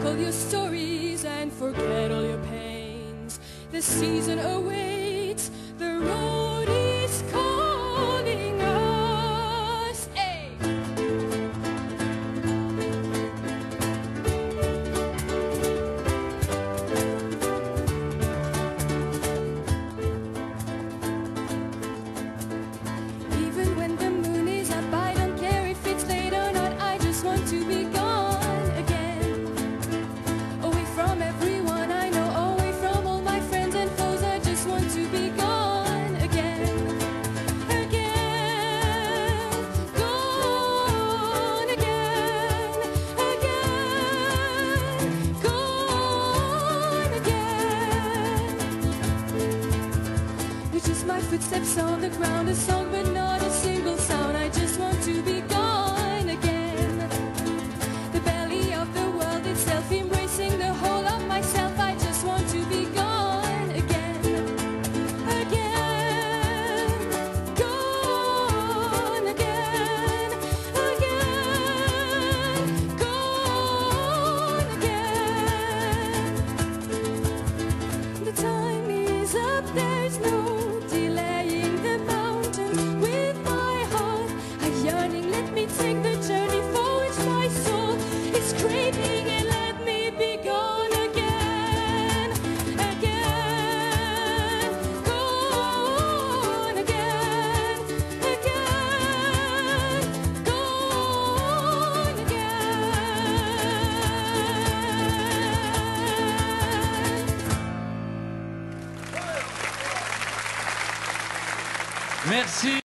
pack all your stories and forget all your pains. The season awaits, Is my footsteps on the ground, a song but not a single sound. I just want to be gone again. The belly of the world itself, embracing the whole of myself. I just want to be gone again. Again. Gone again. Again. Gone again. The time is up, there's no delaying the Merci.